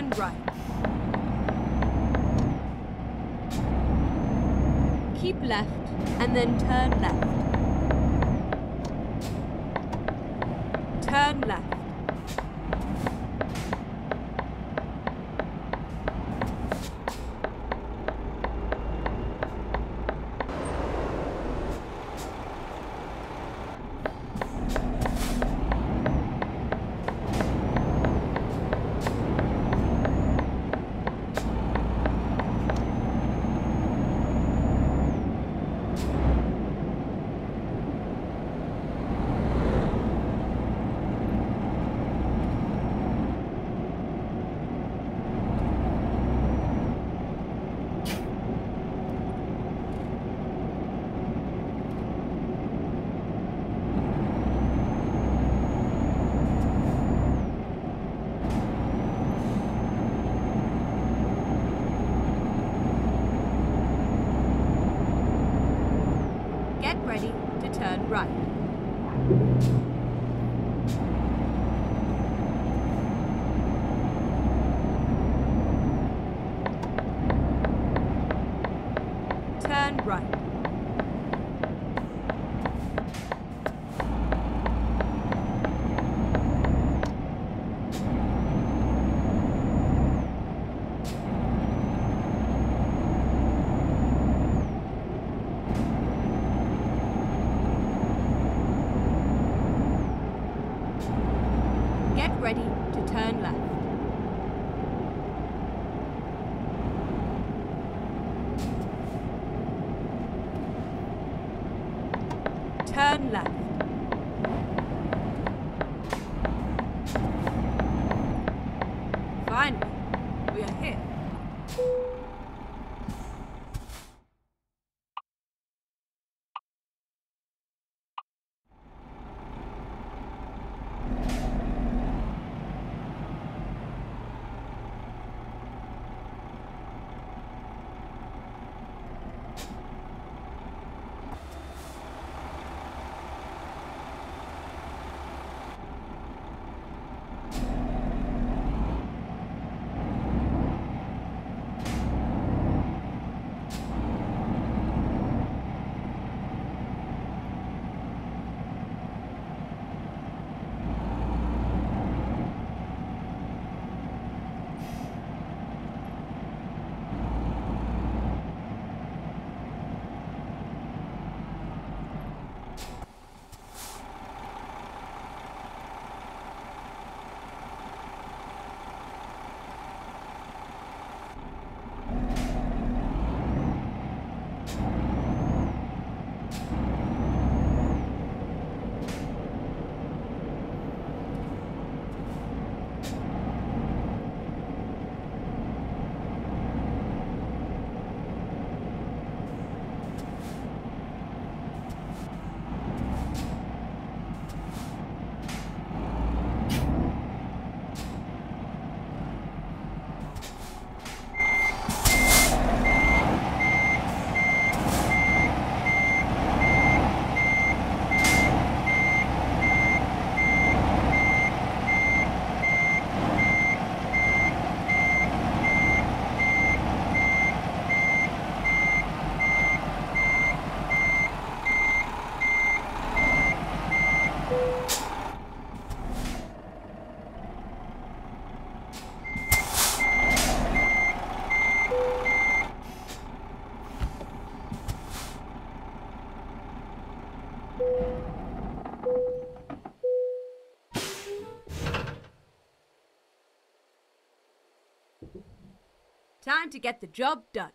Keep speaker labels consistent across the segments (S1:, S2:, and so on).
S1: Right. Keep left and then turn left. Turn left. Get ready to turn right. Turn right. Time to get the job done.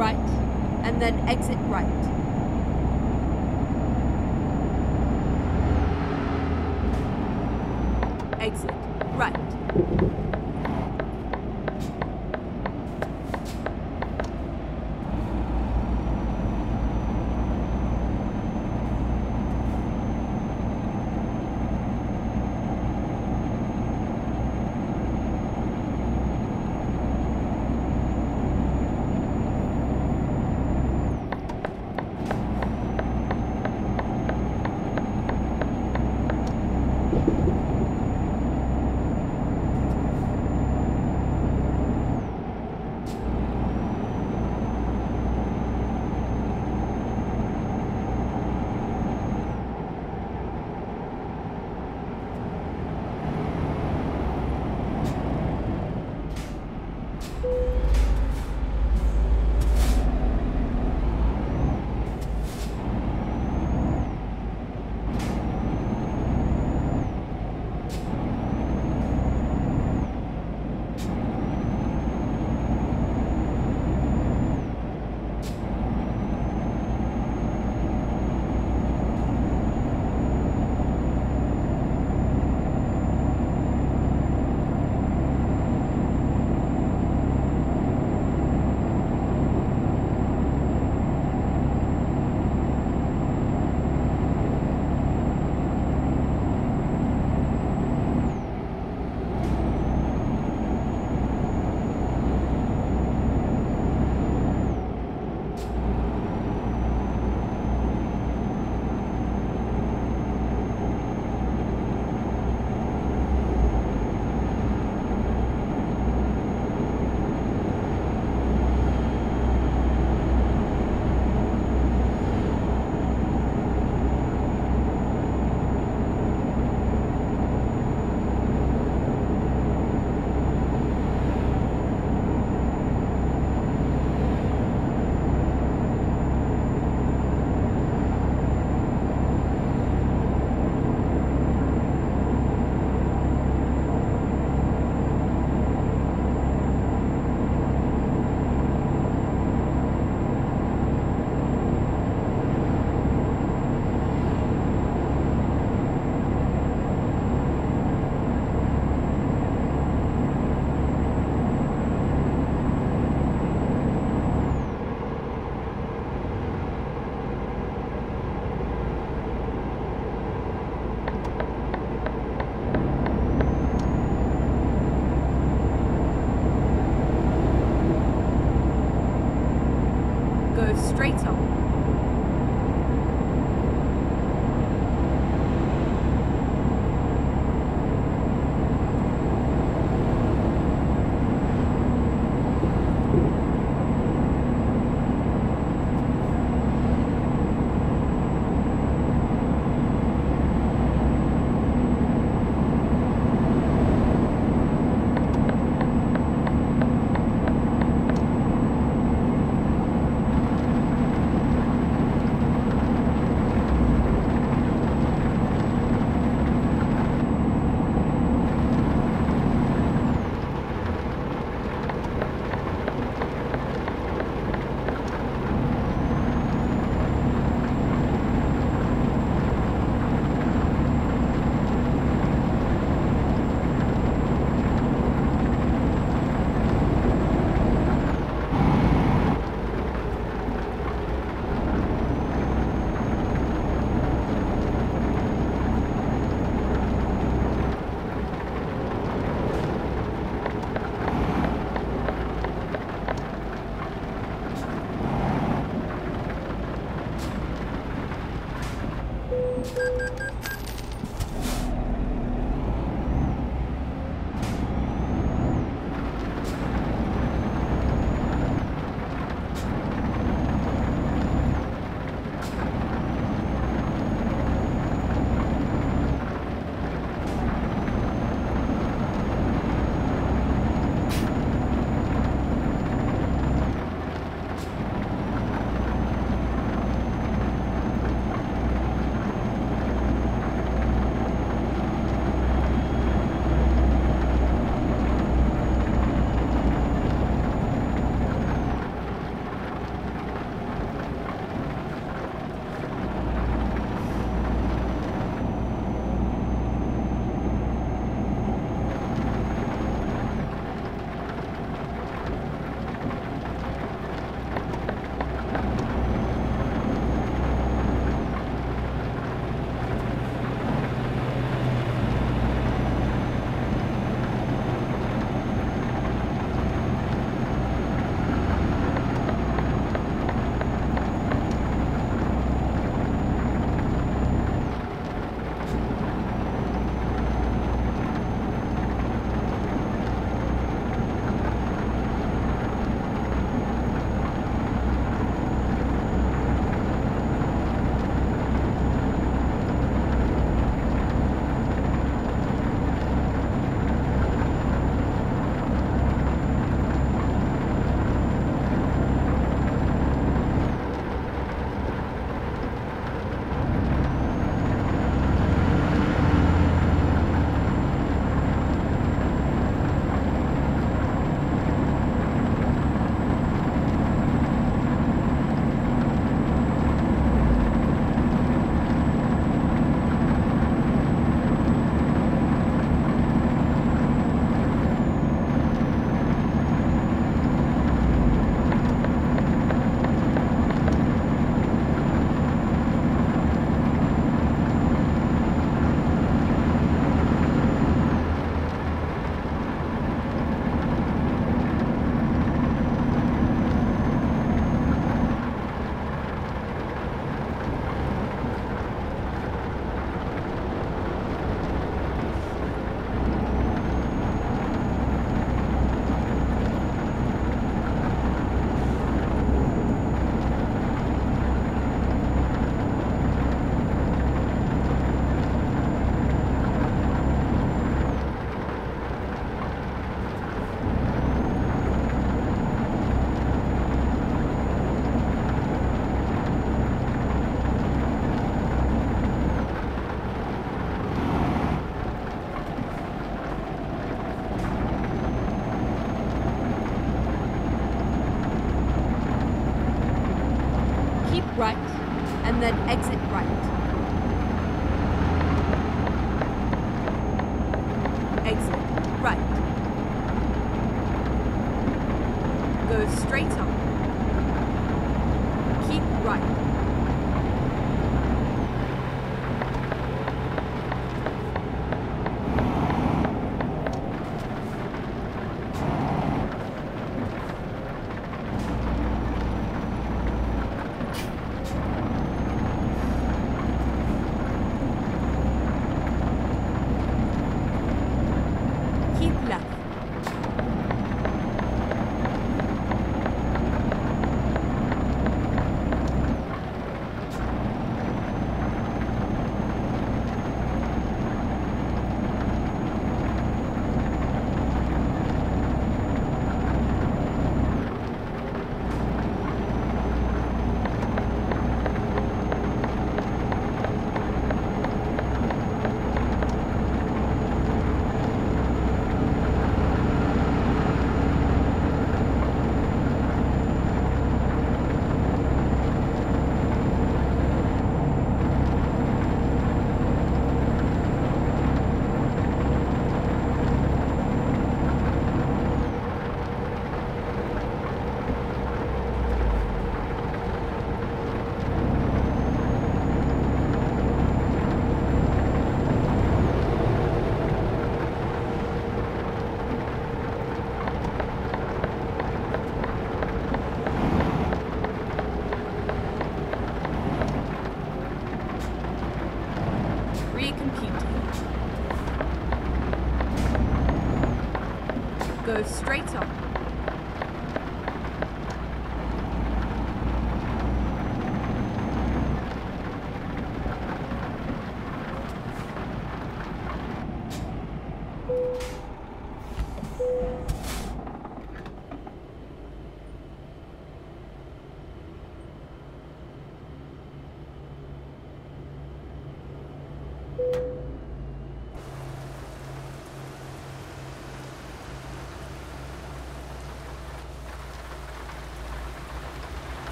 S1: Right and then exit right.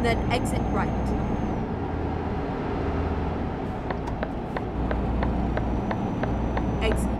S1: And then exit right. Exit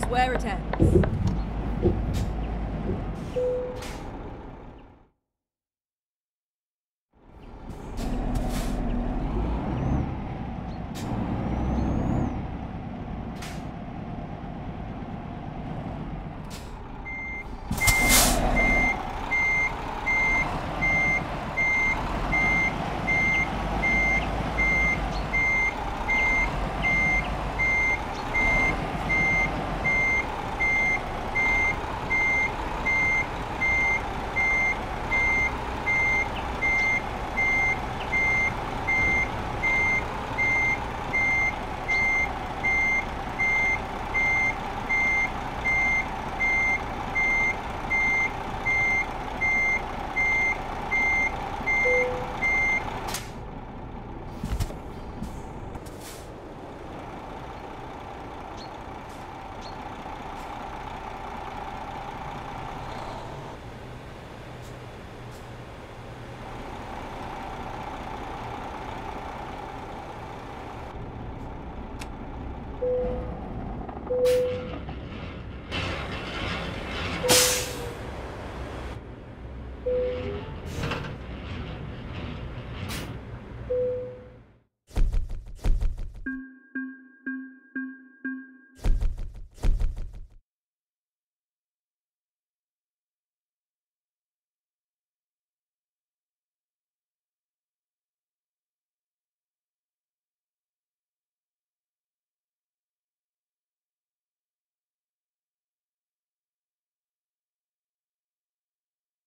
S1: Where it ends.